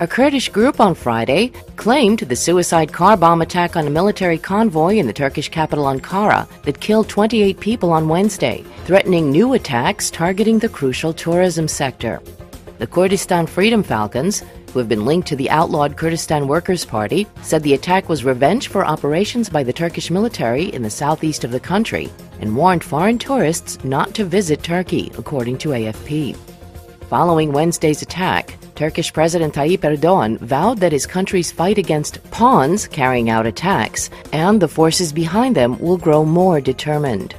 A Kurdish group on Friday claimed the suicide car bomb attack on a military convoy in the Turkish capital Ankara that killed 28 people on Wednesday, threatening new attacks targeting the crucial tourism sector. The Kurdistan Freedom Falcons, who have been linked to the outlawed Kurdistan Workers' Party, said the attack was revenge for operations by the Turkish military in the southeast of the country and warned foreign tourists not to visit Turkey, according to AFP. Following Wednesday's attack, Turkish President Tayyip Erdogan vowed that his country's fight against pawns carrying out attacks and the forces behind them will grow more determined.